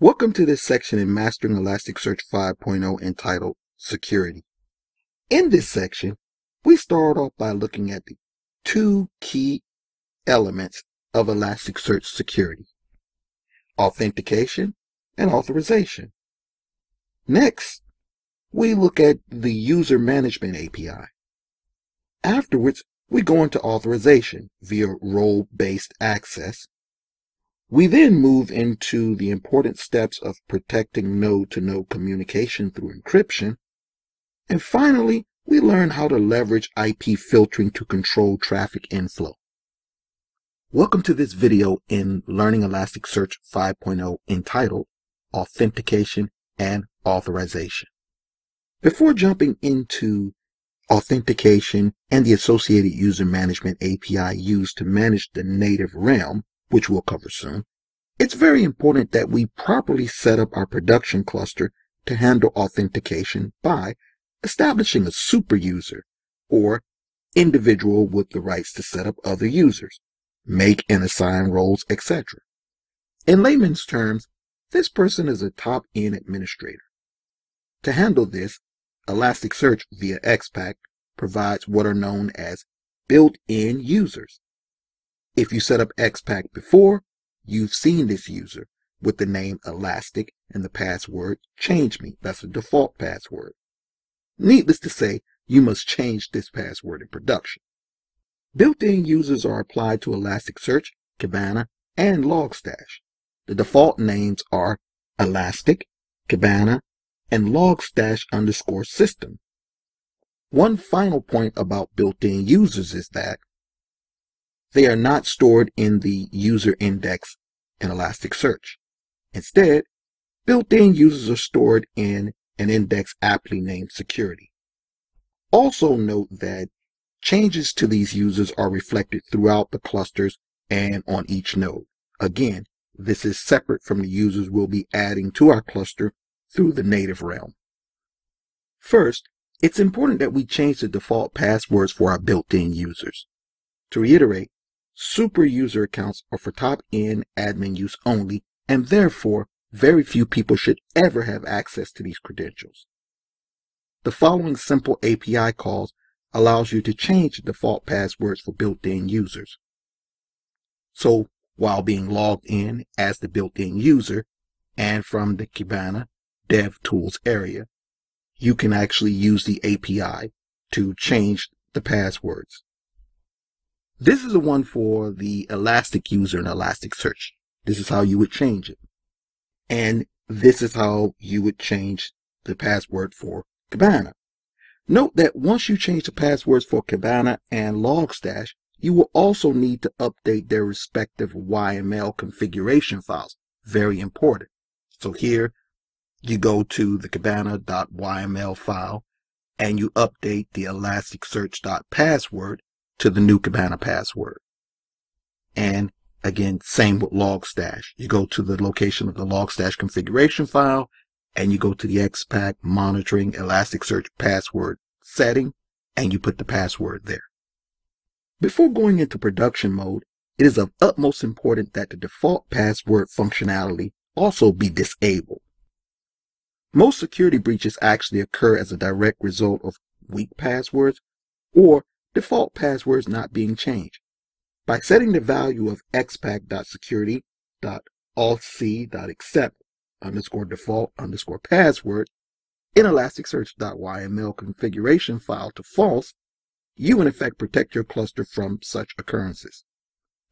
Welcome to this section in Mastering Elasticsearch 5.0 entitled Security. In this section, we start off by looking at the two key elements of Elasticsearch security, authentication and authorization. Next, we look at the User Management API. Afterwards, we go into authorization via role-based access we then move into the important steps of protecting node-to-node communication through encryption. And finally, we learn how to leverage IP filtering to control traffic inflow. Welcome to this video in Learning Elasticsearch 5.0 entitled Authentication and Authorization. Before jumping into authentication and the associated user management API used to manage the native realm, which we'll cover soon, it's very important that we properly set up our production cluster to handle authentication by establishing a super user or individual with the rights to set up other users, make and assign roles, etc. In layman's terms, this person is a top-end administrator. To handle this, Elasticsearch via XPack provides what are known as built-in users. If you set up XPack before, you've seen this user with the name Elastic and the password change me. That's the default password. Needless to say, you must change this password in production. Built-in users are applied to Elasticsearch, Kibana, and Logstash. The default names are Elastic, Kibana, and Logstash underscore system. One final point about built-in users is that they are not stored in the user index in Elasticsearch. Instead, built-in users are stored in an index aptly named security. Also note that changes to these users are reflected throughout the clusters and on each node. Again, this is separate from the users we'll be adding to our cluster through the native realm. First, it's important that we change the default passwords for our built-in users. To reiterate, Super user accounts are for top-end admin use only, and therefore, very few people should ever have access to these credentials. The following simple API calls allows you to change default passwords for built-in users. So, while being logged in as the built-in user and from the Kibana Dev Tools area, you can actually use the API to change the passwords. This is the one for the Elastic user in Elasticsearch. This is how you would change it. And this is how you would change the password for Kibana. Note that once you change the passwords for Kibana and Logstash, you will also need to update their respective YML configuration files. Very important. So here you go to the Kibana.yml file and you update the elasticsearch.password to the new Kibana password. And again, same with Logstash. You go to the location of the Logstash configuration file and you go to the XPack monitoring Elasticsearch password setting and you put the password there. Before going into production mode, it is of utmost importance that the default password functionality also be disabled. Most security breaches actually occur as a direct result of weak passwords or default passwords not being changed. By setting the value of xpack.security.authc.accept underscore default underscore password in elasticsearch.yml configuration file to false, you in effect protect your cluster from such occurrences.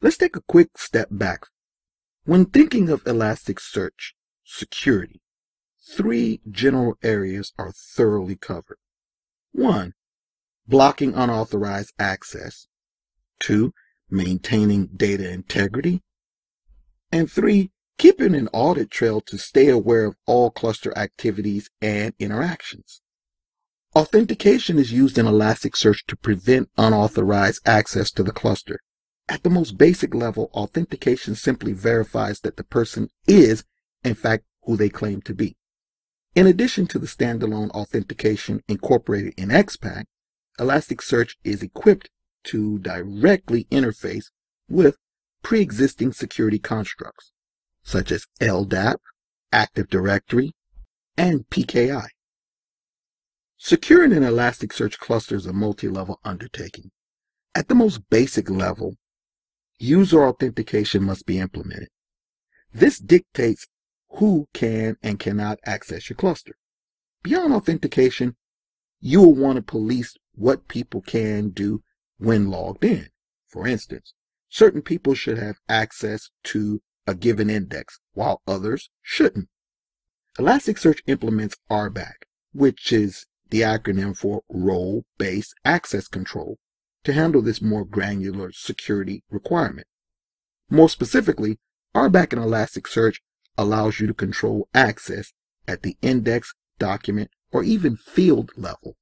Let's take a quick step back. When thinking of Elasticsearch security, three general areas are thoroughly covered. One, blocking unauthorized access. Two, maintaining data integrity. And three, keeping an audit trail to stay aware of all cluster activities and interactions. Authentication is used in Elasticsearch to prevent unauthorized access to the cluster. At the most basic level, authentication simply verifies that the person is, in fact, who they claim to be. In addition to the standalone authentication incorporated in XPack, Elasticsearch is equipped to directly interface with pre-existing security constructs, such as LDAP, Active Directory, and PKI. Securing an Elasticsearch cluster is a multi-level undertaking. At the most basic level, user authentication must be implemented. This dictates who can and cannot access your cluster. Beyond authentication, you will want to police what people can do when logged in. For instance, certain people should have access to a given index, while others shouldn't. Elasticsearch implements RBAC, which is the acronym for Role Based Access Control, to handle this more granular security requirement. More specifically, RBAC in Elasticsearch allows you to control access at the index, document, or even field level.